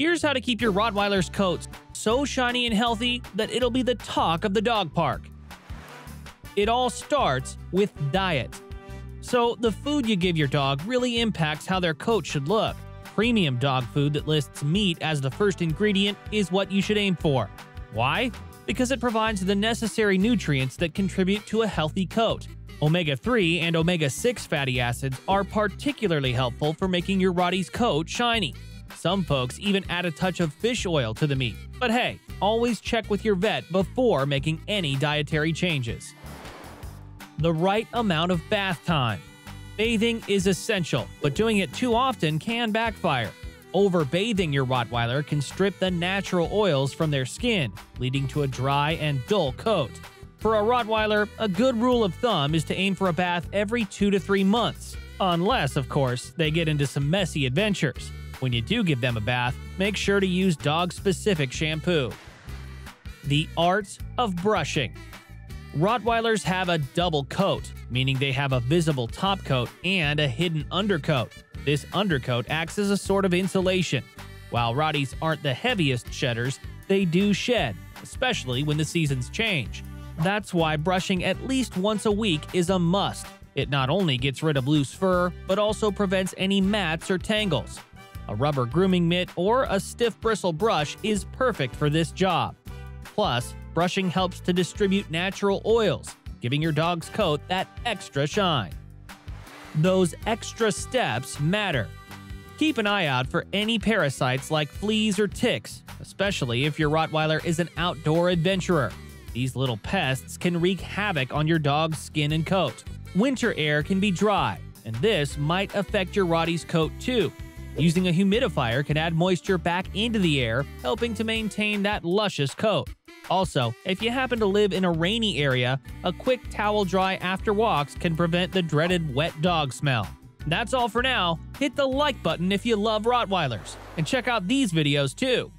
Here's how to keep your Rottweiler's coat so shiny and healthy that it'll be the talk of the dog park. It all starts with diet. So, the food you give your dog really impacts how their coat should look. Premium dog food that lists meat as the first ingredient is what you should aim for. Why? Because it provides the necessary nutrients that contribute to a healthy coat. Omega 3 and omega 6 fatty acids are particularly helpful for making your Rottie's coat shiny. Some folks even add a touch of fish oil to the meat. But hey, always check with your vet before making any dietary changes. The right amount of bath time. Bathing is essential, but doing it too often can backfire. Overbathing your Rottweiler can strip the natural oils from their skin, leading to a dry and dull coat. For a Rottweiler, a good rule of thumb is to aim for a bath every two to three months, unless, of course, they get into some messy adventures. When you do give them a bath, make sure to use dog specific shampoo. The art of brushing. Rottweilers have a double coat, meaning they have a visible top coat and a hidden undercoat. This undercoat acts as a sort of insulation. While Rotties aren't the heaviest shedders, they do shed, especially when the seasons change. That's why brushing at least once a week is a must. It not only gets rid of loose fur, but also prevents any mats or tangles. A rubber grooming mitt or a stiff bristle brush is perfect for this job. Plus, brushing helps to distribute natural oils, giving your dog's coat that extra shine. Those extra steps matter. Keep an eye out for any parasites like fleas or ticks, especially if your Rottweiler is an outdoor adventurer. These little pests can wreak havoc on your dog's skin and coat. Winter air can be dry, and this might affect your Rottie's coat too, Using a humidifier can add moisture back into the air, helping to maintain that luscious coat. Also, if you happen to live in a rainy area, a quick towel dry after walks can prevent the dreaded wet dog smell. That's all for now. Hit the like button if you love Rottweilers, and check out these videos too.